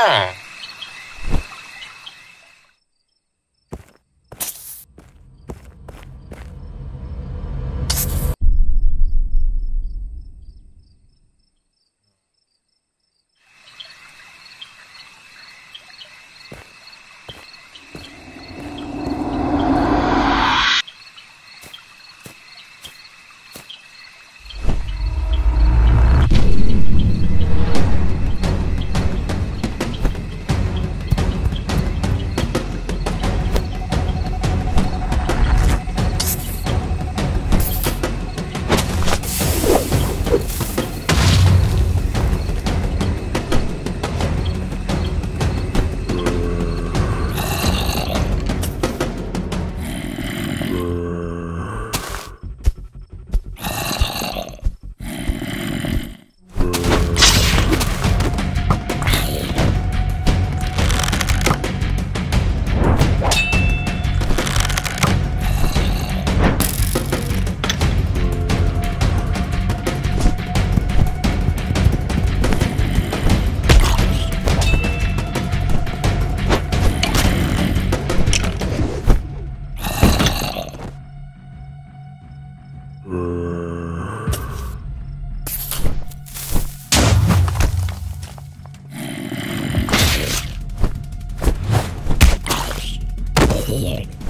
Ah. Here.